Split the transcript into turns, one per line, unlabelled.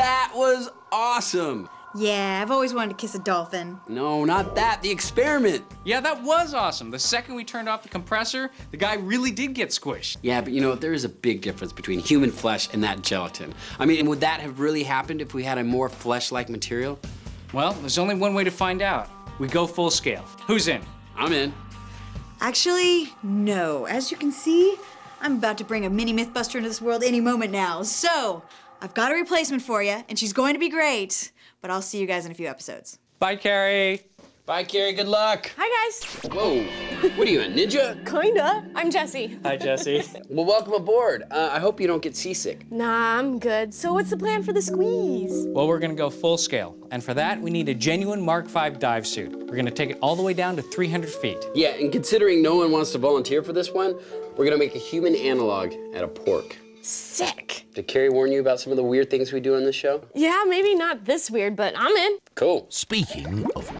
That was awesome.
Yeah, I've always wanted to kiss a dolphin.
No, not that. The experiment.
Yeah, that was awesome. The second we turned off the compressor, the guy really did get squished.
Yeah, but you know, there is a big difference between human flesh and that gelatin. I mean, would that have really happened if we had a more flesh-like material?
Well, there's only one way to find out. We go full scale. Who's in?
I'm in.
Actually, no. As you can see, I'm about to bring a mini Mythbuster into this world any moment now. So, I've got a replacement for you, and she's going to be great. But I'll see you guys in a few episodes.
Bye, Kari.
Bye, Kari. Good luck.
Hi, guys.
Whoa. What are you, a ninja?
Kinda. I'm Jessi.
Hi, Jessi.
Well, welcome aboard. Uh, I hope you don't get seasick.
Nah, I'm good. So what's the plan for the squeeze?
well, we're gonna go full scale. And for that, we need a genuine Mark V dive suit. We're gonna take it all the way down to 300 feet.
Yeah, and considering no one wants to volunteer for this one, we're gonna make a human analog out of pork.
Sick.
Did Kari warn you about some of the weird things we do on this show?
Yeah, maybe not this weird, but I'm in.
Cool.
Speaking of